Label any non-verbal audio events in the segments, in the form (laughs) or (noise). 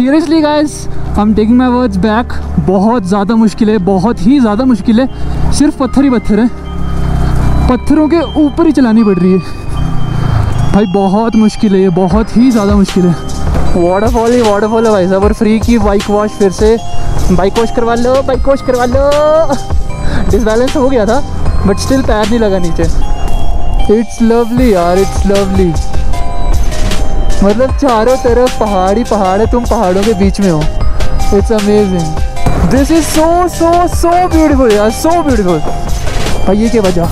Seriously guys I am taking my words back बहुत ज़्यादा मुश्किल है, बहुत ही ज़्यादा मुश्किल है। सिर्फ़ पत्थर ही पत्थर है। पत्थरों के ऊपर ही चलानी पड़ रही है। भाई, बहुत मुश्किल है ये, बहुत ही ज़्यादा मुश्किल है। वाटरफॉल ही वाटरफॉल है भाई साहब, और फ्री की बाइक वॉश फिर से। बाइक वॉश करवा लो बाइक वॉश करवा लो। डिसबैलेंस हो गया था बट स्टिल पैर नहीं लगा नीचे। इट्स लवली यार इट्स लवली मतलब चारों तरफ़ पहाड़ पहाड़ है, तुम पहाड़ों के बीच में हो। It's amazing this is so so so beautiful यार सो ब्यूटीफुल भाई ये क्या वजह?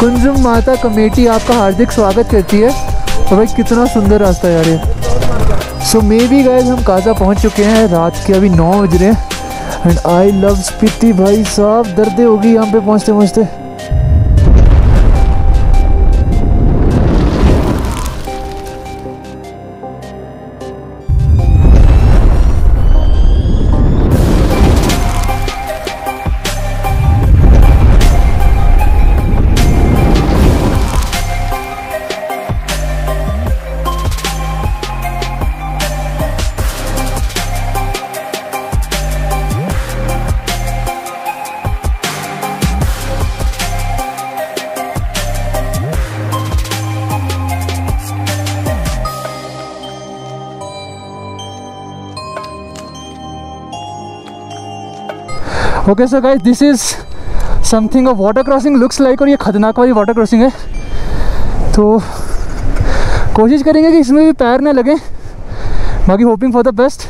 कुंजुम माता कमेटी आपका हार्दिक स्वागत करती है। और भाई कितना सुंदर रास्ता यार ये। सो मे बी गाइज़ हम काजा पहुँच चुके हैं, रात के अभी नौ बज रहे हैं। एंड आई लव स्पीति भाई साहब, दर्दे होगी यहाँ पे पहुँचते पहुँचते okay sir guys this is something of water crossing looks like और ये खतरनाक वाली वाटर क्रॉसिंग है। तो कोशिश करेंगे कि इसमें भी पैर ना लगे। बाकी होपिंग फॉर द बेस्ट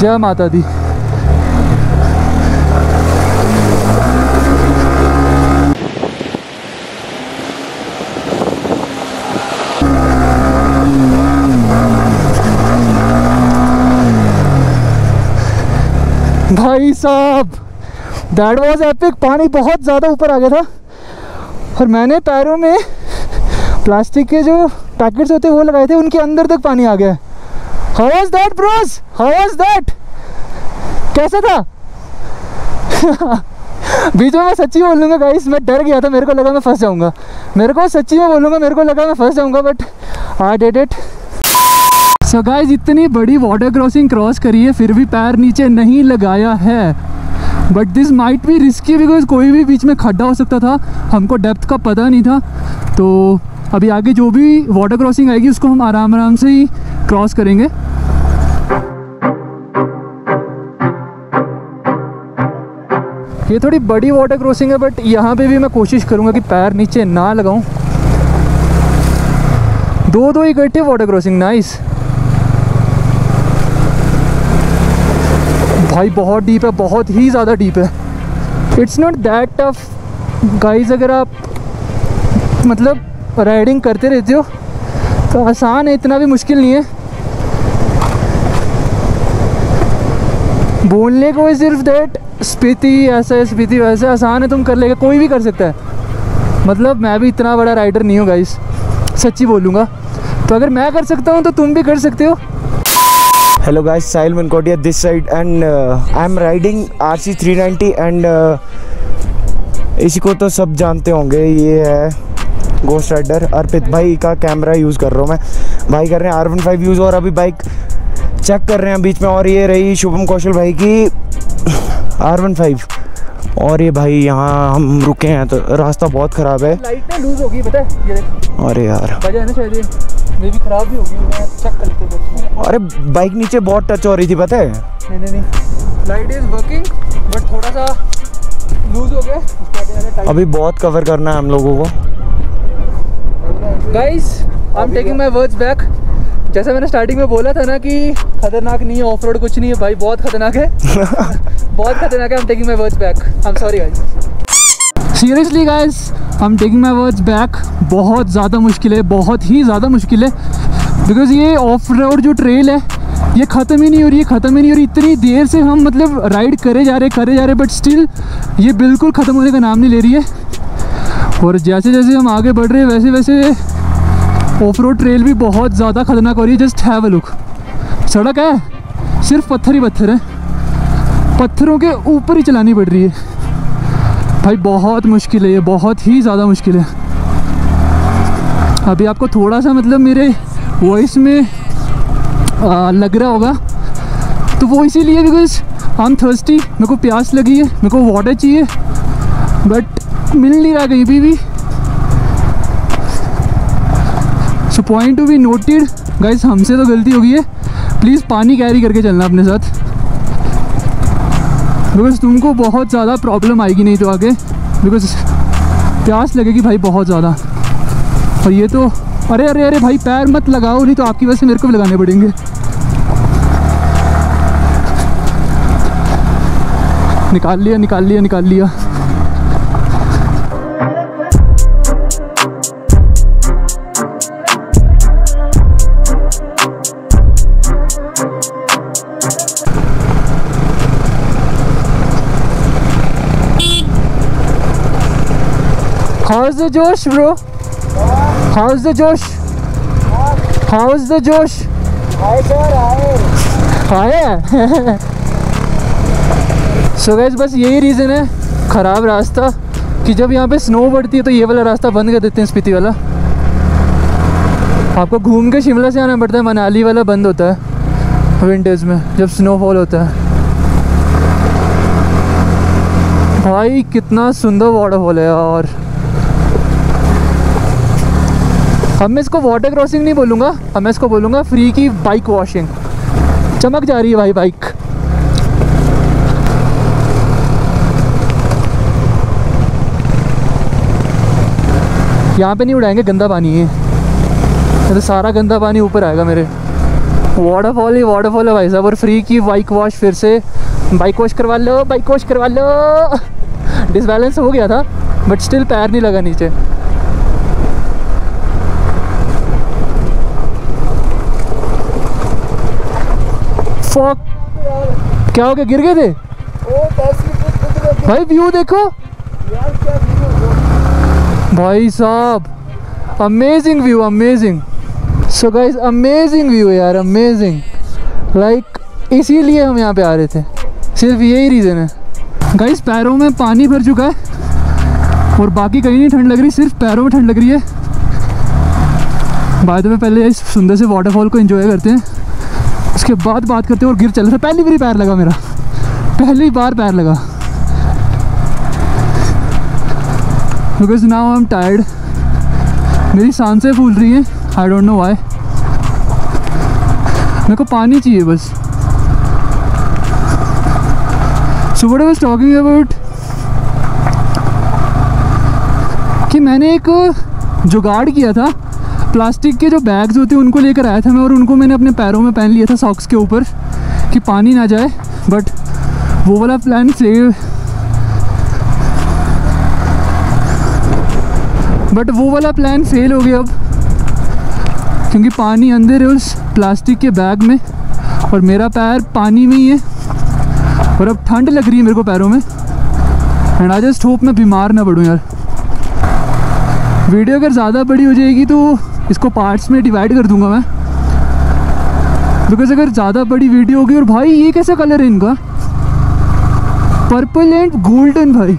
जय माता दी भाई साहब। दैट वाज एपिक पानी बहुत ज़्यादा ऊपर आ गया था। और मैंने पैरों में प्लास्टिक के जो पैकेट्स होते हैं, वो लगाए थे। उनके अंदर तक पानी आ गया how was that bros how was that कैसा था? (laughs) बीच में मैं सच्ची बोलूँगा गाइस मैं डर गया था। मेरे को लगा मैं फंस जाऊँगा। मेरे को सच्ची में बोलूँगा, मेरे को लगा मैं फंस जाऊँगा but I did it so guys इतनी बड़ी वाटर क्रॉसिंग क्रॉस करी है, फिर भी पैर नीचे नहीं लगाया है। बट दिस माइट भी रिस्की बिकॉज़ कोई भी बीच में खड्डा हो सकता था, हमको डेप्थ का पता नहीं था। तो अभी आगे जो भी वाटर क्रॉसिंग आएगी, उसको हम आराम आराम से ही क्रॉस करेंगे। ये थोड़ी बड़ी वाटर क्रॉसिंग है बट यहाँ पे भी मैं कोशिश करूँगा कि पैर नीचे ना लगाऊँ। दो दो इकट्ठे वाटर क्रॉसिंग नाइस भाई, बहुत डीप है, बहुत ही ज़्यादा डीप है। It's not that tough guys अगर आप मतलब राइडिंग करते रहते हो तो आसान है, इतना भी मुश्किल नहीं है। बोलने को सिर्फ़ दैट स्पीति, ऐसा है, स्पीति, वैसे आसान है, तुम कर लेगा, कोई भी कर सकता है। मतलब मैं भी इतना बड़ा राइडर नहीं हूँ गाइस सच्ची बोलूँगा। तो अगर मैं कर सकता हूँ तो तुम भी कर सकते हो। Hello guys, Sahil Mankotia this side and uh, I'm riding RC 390 and uh, इसी को तो सब जानते होंगे ये है गोस्ट राइडर अर्पित भाई का कैमरा यूज़ कर रहा हूँ मैं। भाई कर रहे हैं आर वन फाइव यूज़ और अभी बाइक चेक कर रहे हैं बीच में और ये रही शुभम कौशल भाई की आर वन फाइव और ये भाई यहाँ हम रुके हैं तो रास्ता बहुत ख़राब है। लाइट ना लूज होगी पता है? अरे यार। मे भी खराब भी होगी मैं चेक कर लेते हैं अरे बाइक नीचे बहुत टच हो रही थी पता है? नहीं नहीं नहीं। लाइट इज़ वर्किंग बट थोड़ा सा लूज हो गया। अभी बहुत कवर करना है हम लोगों को। Guys I am taking my words back जैसा मैंने स्टार्टिंग में बोला था ना कि खतरनाक नहीं है ऑफ़ रोड कुछ नहीं है भाई बहुत खतरनाक है। (laughs) बहुत खतरनाक है I am taking my words back I am sorry guys seriously guys I am taking my words back बहुत ज़्यादा मुश्किल है, बहुत ही ज़्यादा मुश्किल है। बिकॉज़ ये ऑफ़ रोड जो ट्रेल है, ये ख़त्म ही नहीं हो रही है ख़त्म ही नहीं हो रही। इतनी देर से हम मतलब राइड करे जा रहे, करे जा रहे बट स्टिल ये बिल्कुल ख़त्म होने का नाम नहीं ले रही है। और जैसे जैसे हम आगे बढ़ रहे हैं वैसे वैसे ऑफ़ रोड ट्रेल भी बहुत ज़्यादा खतरनाक हो रही है। जस्ट हैव अ लुक सड़क है, सिर्फ़ पत्थर ही पत्थर है। पत्थरों के ऊपर ही चलानी पड़ रही है। भाई बहुत मुश्किल है ये बहुत ही ज़्यादा मुश्किल है। अभी आपको थोड़ा सा मतलब मेरे वॉइस में आ, लग रहा होगा। तो वो इसीलिए बिकॉज़ आई एम थर्स्टी मेरे को प्यास लगी है मेरे को वाटर चाहिए बट मिल नहीं रहा कहीं भी भी। So point to be noted guys हमसे तो गलती हो गई है प्लीज़ पानी कैरी करके चलना अपने साथ। बिकॉज़ तुमको बहुत ज़्यादा प्रॉब्लम आएगी नहीं तो आगे। बिकॉज़ प्यास लगेगी भाई बहुत ज़्यादा। और ये तो अरे अरे अरे भाई, पैर मत लगाओ, नहीं तो आपकी वजह से मेरे को भी लगाने पड़ेंगे। निकाल लिया निकाल लिया निकाल लिया। How's the Josh, bro? How's the Josh? How's the Josh? आए सो गैस बस यही रीज़न है ख़राब रास्ता कि जब यहाँ पे स्नो पड़ती है तो ये वाला रास्ता बंद कर देते हैं स्पीति वाला आपको घूम के शिमला से आना पड़ता है मनाली वाला बंद होता है विंटर्स में जब स्नोफॉल होता है भाई कितना सुंदर वाटरफॉल है यार अब मैं इसको वाटर क्रॉसिंग नहीं बोलूँगा, अब मैं इसको बोलूँगा फ्री की बाइक वॉशिंग चमक जा रही है भाई बाइक यहाँ पे नहीं उड़ाएँगे, गंदा पानी है। तो सारा गंदा पानी ऊपर आएगा मेरे। वाटरफॉल ही वाटरफॉल है भाई साहब, और फ्री की बाइक वॉश फिर से। बाइक वॉश करवा लो बाइक वॉश करवा लो। डिसबैलेंस हो गया था बट स्टिल पैर नहीं लगा नीचे। फक क्या हो गया, गिर गए थे? भाई व्यू देखो। भाई साहब amazing view amazing so guys amazing view यार अमेजिंग लाइक इसीलिए हम यहाँ पे आ रहे थे। सिर्फ़ यही रीज़न है। गाइज़ पैरों में पानी भर चुका है। और बाकी कहीं नहीं ठंड लग रही, सिर्फ़ पैरों में ठंड लग रही है। बाद में पहले इस सुंदर से वाटरफॉल को एंजॉय करते हैं। उसके बाद बात करते हैं और गिर चल रहा पहली बार पैर लगा मेरा। पहली बार पैर लगा। Because now I am tired मेरी साँसें फूल रही हैं। आई डोंट नो वाई मेरे को पानी चाहिए बस। So what I talking about कि मैंने एक जुगाड़ किया था। प्लास्टिक के जो बैग्स होते हैं, उनको लेकर आया था मैं और उनको मैंने अपने पैरों में पहन लिया था सॉक्स के ऊपर कि पानी ना जाए बट वो वाला प्लान फेल बट वो वाला प्लान फेल हो गया अब, क्योंकि पानी अंदर है उस प्लास्टिक के बैग में और मेरा पैर पानी में ही है और अब ठंड लग रही है मेरे को पैरों में। एंड आई जस्ट होप मैं बीमार ना पड़ूँ यार। वीडियो अगर ज़्यादा बड़ी हो जाएगी तो इसको पार्ट्स में डिवाइड कर दूँगा मैं। बिकॉज़ अगर ज़्यादा बड़ी वीडियो होगी, और भाई, ये कैसा कलर है इनका? पर्पल एंड गोल्डन भाई।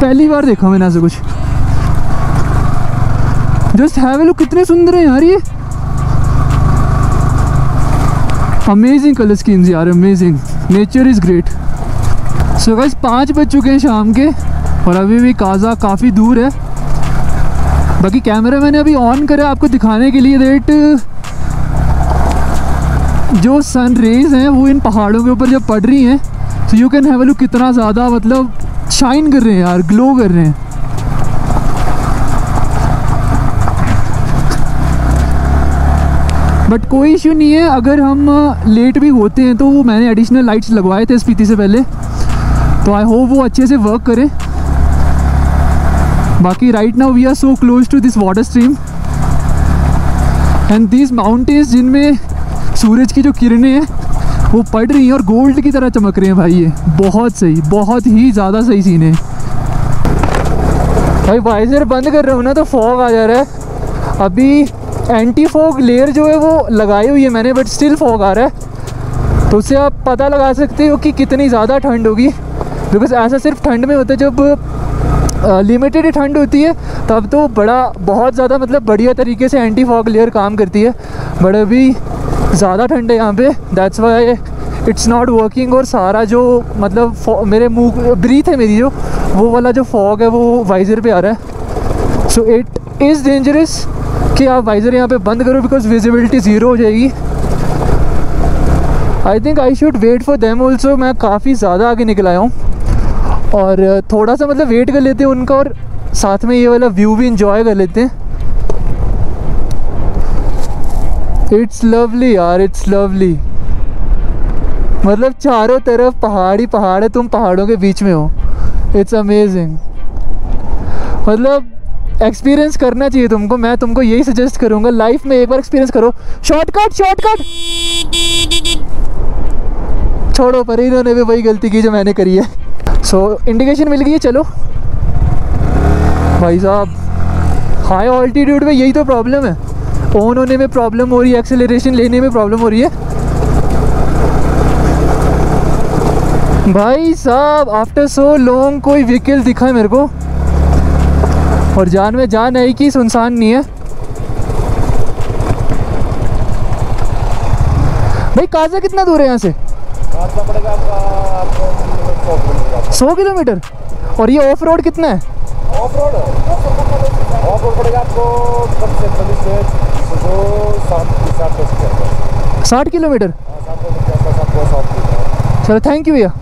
पहली बार देखा मैंने ऐसे कुछ। जस्ट हैव लुक कितने सुंदर हैं यार ये। अमेजिंग कलर स्कीम्स यार amazing nature is great so guys पाँच बज चुके हैं शाम के, और अभी भी काज़ा काफ़ी दूर है। बाकी कैमरा मैंने अभी ऑन करा आपको दिखाने के लिए रेट जो सन रेज हैं, वो इन पहाड़ों के ऊपर जब पड़ रही हैं तो यू कैन हैव लुक कितना ज़्यादा मतलब शाइन कर रहे हैं यार ग्लो कर रहे हैं। बट कोई इशू नहीं है, अगर हम लेट भी होते हैं तो वो मैंने एडिशनल लाइट्स लगवाए थे स्पीति से पहले तो आई होप वो अच्छे से वर्क करें। बाकी right now we are so close to this water stream and these mountains जिनमें सूरज की जो किरणें हैं, वो पड़ रही हैं और गोल्ड की तरह चमक रहे हैं भाई ये। बहुत सही, बहुत ही ज़्यादा सही सीन है। भाई वाइजर बंद कर रहा हूँ ना तो फॉग आ जा रहा है। अभी एंटी फॉग लेयर जो है वो लगाई हुई है मैंने बट स्टिल फॉग आ रहा है। तो उससे आप पता लगा सकते हो कि कितनी ज़्यादा ठंड होगी। बिकॉज़ ऐसा सिर्फ़ ठंड में होता है जब लिमिटेड ठंड होती है, तब तो बड़ा, बहुत ज़्यादा मतलब बढ़िया तरीके से एंटी फॉग लेयर काम करती है। बट अभी ज़्यादा ठंड है यहाँ पे that's why it's not working और सारा जो मतलब मेरे मुँह ब्रीथ है मेरी जो, वो वाला जो फॉग है, वो वाइज़र पे आ रहा है। सो इट इज़ डेंजरस कि आप वाइज़र यहाँ पे बंद करो बिकॉज़ विजिबिलिटी ज़ीरो हो जाएगी। I think I should wait for them also मैं काफ़ी ज़्यादा आगे निकल आया हूँ। और थोड़ा सा मतलब वेट कर लेते हैं उनका और साथ में ये वाला व्यू भी इंजॉय कर लेते हैं। इट्स लवली यार इट्स लवली मतलब चारों तरफ़ पहाड़ पहाड़ है, तुम पहाड़ों के बीच में हो। इट्स अमेजिंग मतलब एक्सपीरियंस करना चाहिए तुमको, मैं तुमको यही सजेस्ट करूँगा लाइफ में एक बार एक्सपीरियंस करो। शॉर्टकट शॉर्टकट छोड़ो, पर इन्होंने भी वही गलती की जो मैंने करी है। सो so, इंडिकेशन मिल गई है चलो। भाई साहब हाई ऑल्टीट्यूड में यही तो प्रॉब्लम है। ऑन होने में प्रॉब्लम हो रही है एक्सेलरेशन लेने में प्रॉब्लम हो रही है। भाई साहब आफ्टर सो लॉन्ग कोई व्हीकल दिखा है मेरे को। और जान में जान है कि सुनसान नहीं है। भाई काजा कितना दूर है यहाँ से? रास्ता पड़ेगा आपका आपको सौ किलोमीटर? सौ किलोमीटर और ये ऑफ़ रोड कितना है? ऑफ़ रोड ऑफ़ रोड पड़ेगा आपको कम से चालीस मिनट दो सात सात दस के साठ किलोमीटर? हाँ, चलो थैंक यू भैया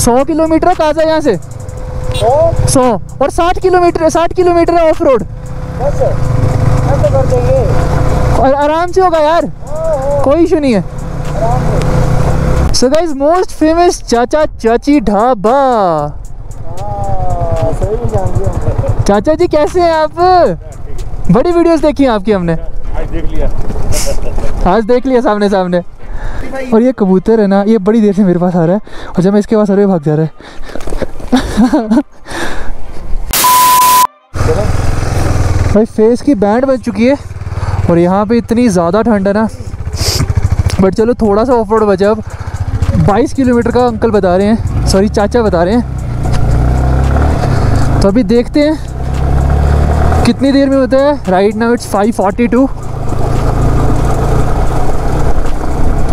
सौ किलोमीटर है काजा यहाँ से। सौ? और साठ किलोमीटर साठ किलोमीटर है ऑफ़ रोड ऐसे कर देंगे और आराम से होगा यार। कोई इशू नहीं है। सो गाइस मोस्ट फ़ेमस चाचा चाची ढाबा। चाचा जी कैसे हैं आप? बड़ी वीडियोस देखी हैं आपकी हमने। आज देख लिया आज देख लिया सामने सामने। और ये कबूतर है ना, ये बड़ी देर से मेरे पास आ रहा है और जब मैं इसके पास आ रहा भाग जा रहा है। भाई फेस की बैंड बन चुकी है और यहाँ पे इतनी ज़्यादा ठंड है ना। बट चलो थोड़ा सा ऑफ़ रोड बचा अब। 22 किलोमीटर का अंकल बता रहे हैं। सॉरी चाचा बता रहे हैं। तो अभी देखते हैं कितनी देर में होता है। राइट नाउ इट्स 542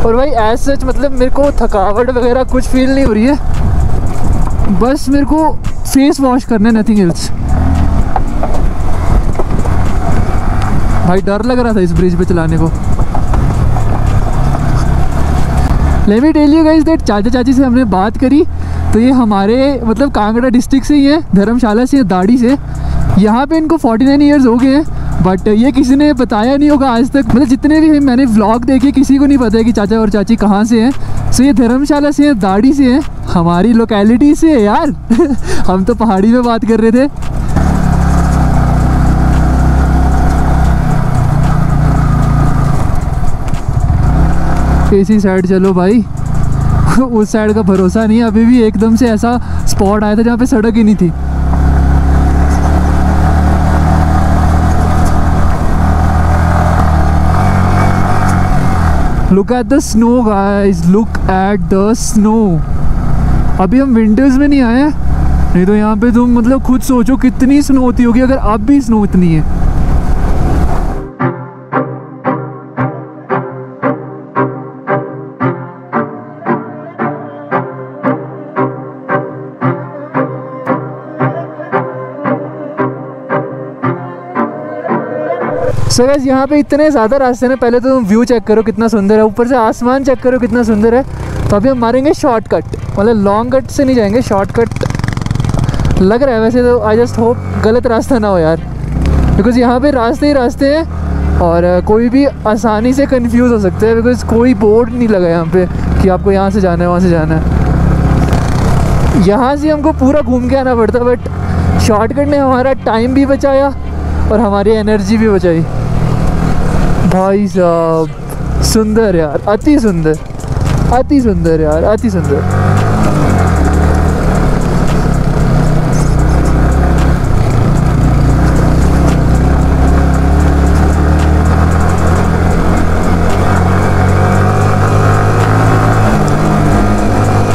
और भाई एज सच मतलब मेरे को थकावट वगैरह कुछ फील नहीं हो रही है। बस मेरे को फेस वॉश करना है नथिंग एल्स भाई, डर लग रहा था इस ब्रिज पे चलाने को। Let me tell you that चाचा चाची से हमने बात करी तो ये हमारे मतलब कांगड़ा डिस्ट्रिक्ट से ही है, धर्मशाला से दाड़ी से। यहाँ पे इनको 49 नाइन ईयर्स हो गए हैं बट ये किसी ने बताया नहीं होगा आज तक। मतलब जितने भी मैंने व्लॉग देखे, किसी को नहीं पता है कि चाचा और चाची कहाँ से हैं। सो ये धर्मशाला से है दाड़ी से है, हमारी लोकेलिटी से है यार। (laughs) हम तो पहाड़ी में बात कर रहे थे। इसी साइड चलो भाई। (laughs) उस साइड का भरोसा नहीं अभी भी एकदम से ऐसा स्पॉट आया था जहाँ पे सड़क ही नहीं थी। Look at the snow guys look at the snow अभी हम विंटर्स में नहीं आए नहीं तो यहाँ पे तुम मतलब खुद सोचो कितनी स्नो होती होगी, अगर अब भी स्नो इतनी है। सो गैस यहाँ पे इतने ज़्यादा रास्ते हैं। पहले तो तुम व्यू चेक करो कितना सुंदर है। ऊपर से आसमान चेक करो कितना सुंदर है। तो अभी हम मारेंगे शॉर्टकट मतलब लॉन्ग कट से नहीं जाएँगे शॉर्टकट लग रहा है वैसे तो। आई जस्ट होप गलत रास्ता ना हो यार। बिकॉज़ यहाँ पे रास्ते ही रास्ते हैं और कोई भी आसानी से कंफ्यूज हो सकता है। बिकॉज़ कोई बोर्ड नहीं लगा यहाँ पे कि आपको यहाँ से जाना है, वहाँ से जाना है। यहाँ से हमको पूरा घूम के आना पड़ता बट शॉर्टकट ने हमारा टाइम भी बचाया और हमारी एनर्जी भी बचाई। भाई साहब, सुंदर यार, अति सुंदर अति सुंदर यार, अति सुंदर।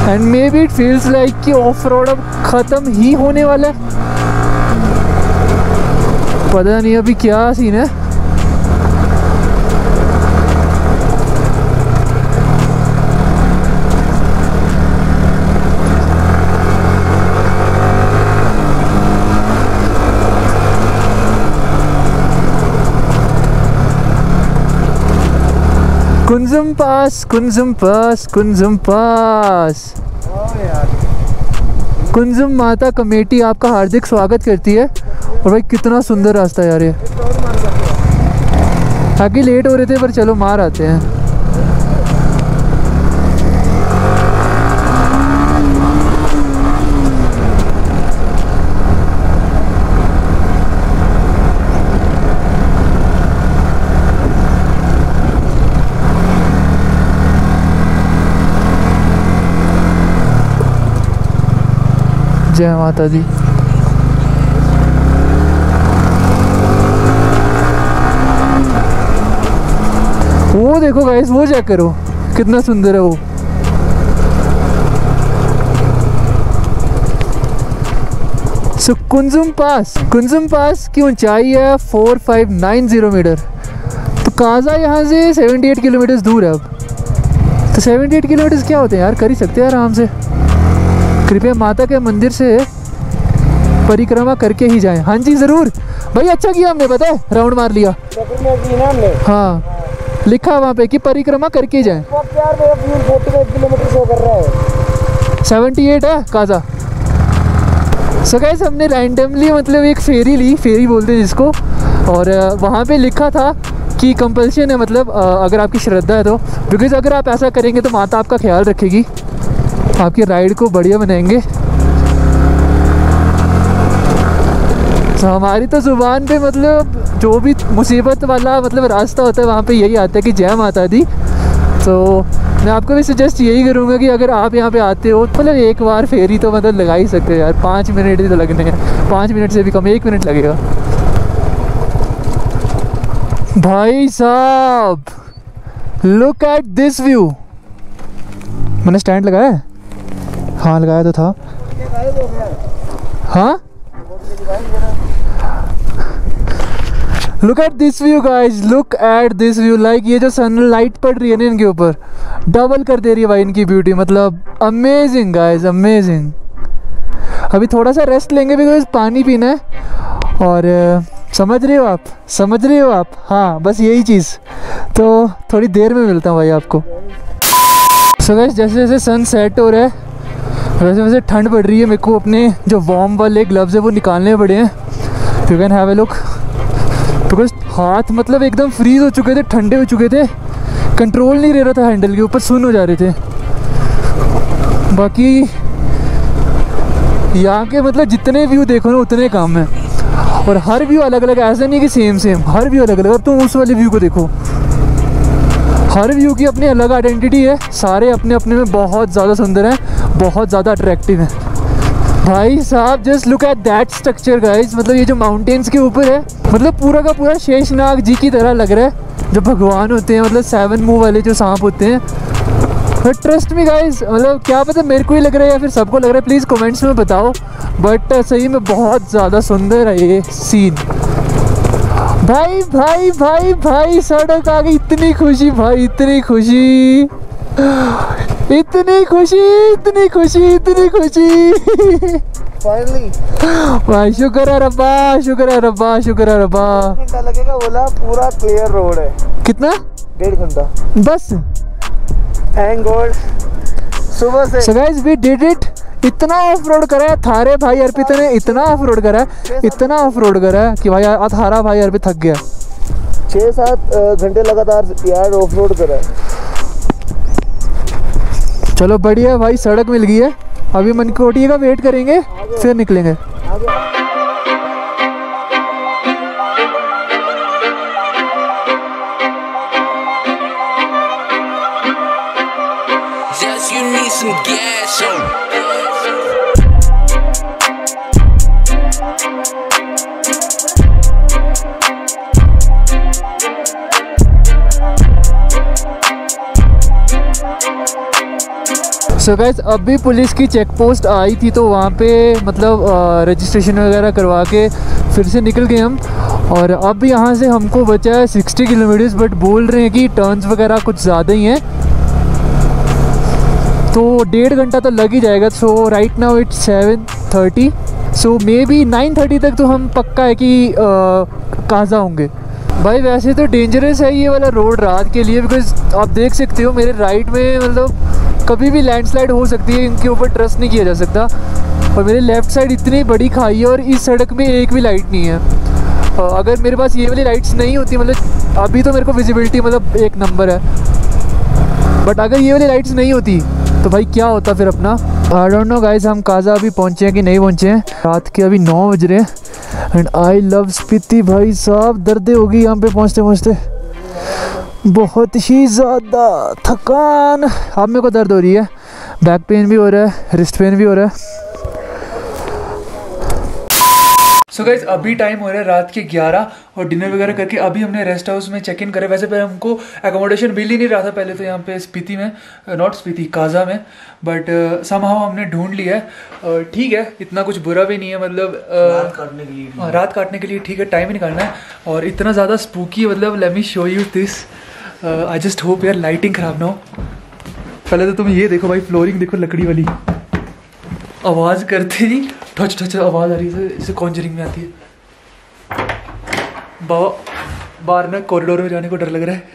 And maybe it feels like कि ऑफ़ रोड अब ख़त्म ही होने वाला है। पता नहीं अभी क्या सीन है। कुंजम पास कुंजम पास कुंजम पास कुंजम माता कमेटी आपका हार्दिक स्वागत करती है। और भाई, कितना सुंदर रास्ता यार ये। आगे लेट हो रहे थे, पर चलो मार आते हैं। जय माता दी वो देखो गाइस वो चेक करो। कितना सुंदर है वो। सो कुंजुम पास कुंजुम पास की ऊंचाई है 4590 मीटर तो काजा यहाँ से 78 किलोमीटर दूर है अब। तो 78 किलोमीटर क्या होते हैं यार? कर ही सकते हैं आराम से। कृपया माता के मंदिर से परिक्रमा करके ही जाएँ। हाँ जी ज़रूर। भाई अच्छा किया हमने पता है? राउंड मार लिया। हाँ। लिखा वहाँ पे कि परिक्रमा करके जाएँ। किलोमीटर शो कर रहा है। सेवेंटी एट है काजा। सो गाइस हमने रैंडमली मतलब एक फेरी ली फेरी बोलते हैं जिसको। और वहाँ पे लिखा था कि कंपल्शन है मतलब अगर आपकी श्रद्धा है तो। बिकॉज़ अगर आप ऐसा करेंगे तो माता आपका ख्याल रखेगी। आपकी राइड को बढ़िया बनाएँगे। तो हमारी तो ज़ुबान पे मतलब जो भी मुसीबत वाला मतलब रास्ता होता है, वहाँ पे यही आता है कि जय माता दी। तो मैं आपको भी सजेस्ट यही करूँगा कि अगर आप यहाँ पे आते हो तो मतलब एक बार फेरी तो मतलब लगा ही सकते हो यार। पाँच मिनट ही तो लगने हैं। पाँच मिनट से भी कम, एक मिनट लगेगा। भाई साहब लुक एट दिस व्यू मैंने स्टैंड लगाया है? हाँ लगाया तो था। हाँ? Look at this view guys look at this view like ये जो सनलाइट पड़ रही है ना इनके ऊपर डबल कर दे रही है भाई इनकी ब्यूटी मतलब अमेजिंग गाइस अमेजिंग अभी थोड़ा सा रेस्ट लेंगे बिकॉज़ पानी पीना है। और समझ रहे हो आप? समझ रहे हो आप? हाँ बस यही चीज़। तो थोड़ी देर में मिलता हूँ भाई आपको। सो गाइस जैसे जैसे सन सेट हो रहा है वैसे वैसे ठंड पड़ रही है मेरे को अपने। जो वार्म वाले ग्लव्स है, वो निकालने पड़े हैं। You can have a look because हाथ मतलब एकदम फ्रीज हो चुके थे, ठंडे हो चुके थे। कंट्रोल नहीं रह रहा था हैंडल के ऊपर सुन हो जा रहे थे। बाकी यहाँ के मतलब जितने व्यू देखो ना, उतने काम है। और हर व्यू अलग अलग ऐसा नहीं कि सेम सेम हर व्यू अलग अलग अब तुम उस वाले व्यू को देखो। हर व्यू की अपनी अलग आइडेंटिटी है। सारे अपने अपने में बहुत ज़्यादा सुंदर हैं। बहुत ज़्यादा अट्रैक्टिव है। भाई साहब just look at that structure guys मतलब ये जो माउंटेन्स के ऊपर है मतलब पूरा का पूरा शेषनाग जी की तरह लग रहा है। जो भगवान होते हैं मतलब सेवन मुँह वाले जो सांप होते हैं। बट ट्रस्ट मी गाइज़ मतलब क्या पता मेरे को ही लग रहा है या फिर सबको लग रहा है। प्लीज़ कमेंट्स में बताओ। बट सही में बहुत ज़्यादा सुंदर है ये सीन भाई भाई भाई भाई, सड़क आ गई। इतनी खुशी, भाई, इतनी खुशी। इतनी खुशी इतनी खुशी इतनी खुशी। फाइनली भाई शुक्र है रब्बा शुक्र है रब्बा शुक्र है रब्बा। घंटा लगेगा बोला पूरा क्लियर रोड है। कितना? डेढ़ घंटा। बस। थैंक गॉड सुबह से so guys we did it इतना ऑफ़ रोड करा है थारे भाई अर्पित ने इतना ऑफ़ रोड करा है इतना ऑफ़ रोड करा है कि भाई थारा भाई अर्पित थक गया। छः सात घंटे लगातार यार ऑफ़ रोड करा है। चलो बढ़िया भाई, सड़क मिल गई है अभी मनकोटिया का वेट करेंगे, फिर निकलेंगे you need some gas on. So so guys अभी पुलिस की चेक पोस्ट आई थी तो वहाँ पे मतलब रजिस्ट्रेशन वगैरह करवा के फिर से निकल गए हम। और अब यहाँ से हमको बचा है 60 किलोमीटर्स बट बोल रहे हैं कि टर्न्स वगैरह कुछ ज़्यादा ही हैं। तो डेढ़ घंटा तो लग ही जाएगा। So right now it's seven thirty so maybe nine thirty तक तो हम पक्का है कि काजा होंगे। भाई वैसे तो डेंजरस है ये वाला रोड रात के लिए बिकॉज़ आप देख सकते हो मेरे राइट में मतलब कभी भी लैंडस्लाइड हो सकती है, इनके ऊपर ट्रस्ट नहीं किया जा सकता। और मेरे लेफ़्ट साइड इतनी बड़ी खाई है और इस सड़क में एक भी लाइट नहीं है। अगर मेरे पास ये वाली लाइट्स नहीं होती मतलब अभी तो मेरे को विजिबिलिटी मतलब एक नंबर है। बट अगर ये वाली लाइट्स नहीं होती तो भाई क्या होता फिर अपना? आई डोंट नो गाइस हम काजा अभी पहुँचे हैं कि नहीं पहुँचे हैं? रात के अभी नौ बज रहे हैं। एंड आई लव स्पीति भाई साहब, दर्दे होगी यहाँ पे पहुँचते पहुँचते बहुत ही ज़्यादा थकान। अब मेरे को दर्द हो रही है। बैक पेन भी हो रहा है रिस्ट पेन भी हो रहा है। सो गाइज़ अभी टाइम हो रहा है रात के 11 और डिनर वगैरह करके अभी हमने रेस्ट हाउस में चेक इन करे। वैसे पहले हमको एकोमोडेशन मिल ही नहीं रहा था पहले तो यहाँ पे स्पीति में नॉट स्पीति काजा में। बट समहाउ हमने ढूंढ लिया है। ठीक है इतना कुछ बुरा भी नहीं है मतलब अ, काटने के लिए। हाँ, रात काटने के लिए ठीक है टाइम ही निकालना है। और इतना ज़्यादा स्पूकी मतलब let me show you this I just hope यार लाइटिंग खराब ना हो। पहले तो तुम ये देखो भाई फ्लोरिंग देखो लकड़ी वाली। आवाज़ करते ही ठच ठच आवाज़ आ रही है जैसे कॉन्जरिंग में आती है। बाबा बाहर ना कॉरिडोर में जाने को डर लग रहा है।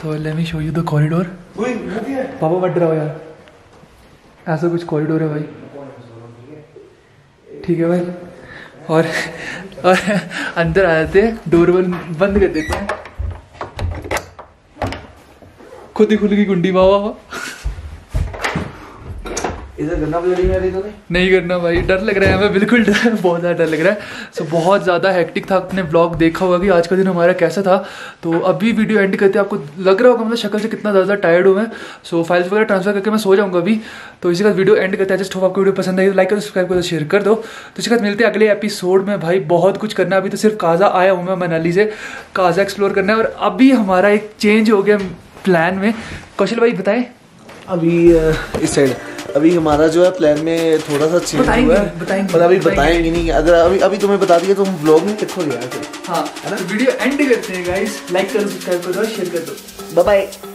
So let me show you the corridor बाबा मत डराओ यार। ऐसा कुछ कॉरिडोर है भाई। ठीक है भाई। और और अंदर आ जाते हैं डोर बंद कर देते हैं। खुद ही खुल गई कुंडी बाबा इधर तो नहीं नहीं करना भाई डर लग रहा है हमें बिल्कुल डर बहुत ज़्यादा डर लग रहा है। सो बहुत ज़्यादा हेक्टिक था आपने ब्लॉग देखा होगा कि आज का दिन हमारा कैसा था। तो अभी वीडियो एंड करते आपको लग रहा होगा मतलब शक्ल से कितना ज़्यादा टायर्ड हूँ मैं। सो फाइल्स वगैरह ट्रांसफ़र करके मैं सो जाऊँगा अभी। तो इसी का वीडियो एंड करते हैं जस्ट होप आपको वीडियो पसंद आई लाइक करो सब्सक्राइब करो शेयर कर दो। तो इसी के साथ मिलते हैं अगले एपिसोड में भाई बहुत कुछ करना है। अभी तो सिर्फ़ काजा आया हूँ मैं मनाली से काजा एक्सप्लोर करना है। और अभी हमारा एक चेंज हो गया प्लान में। कौशल भाई बताएँ। अभी इस साइड अभी हमारा जो है प्लान में थोड़ा सा चेंज हुआ है। बताएँगे, पर अभी बताएँगे। नहीं। अगर अभी अभी तुम्हें बता दिया तो हम ब्लॉग में देखो यार। हाँ ना? वीडियो एंड करते हैं गाइस लाइक करो सब्सक्राइब करो शेयर कर। दो बाय बाय